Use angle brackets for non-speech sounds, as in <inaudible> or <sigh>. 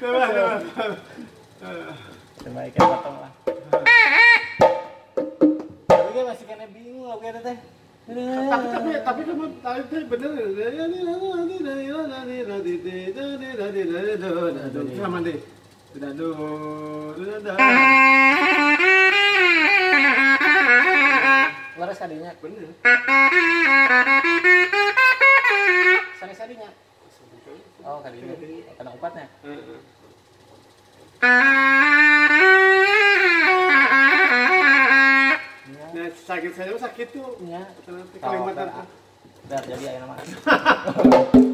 coba coba coba ikan potong lah tapi gue masih kena bingung lah gue teh tapi tapi tapi kamu tadi bener sama deh tidak do tidak Laras kadinya bener. Sari sadinya. Oh, kadinya. Kena upatnya. Iya. nah sakit saya sakit tuh Tahu, Kalimantan dah. Jadi aya nama. <laughs>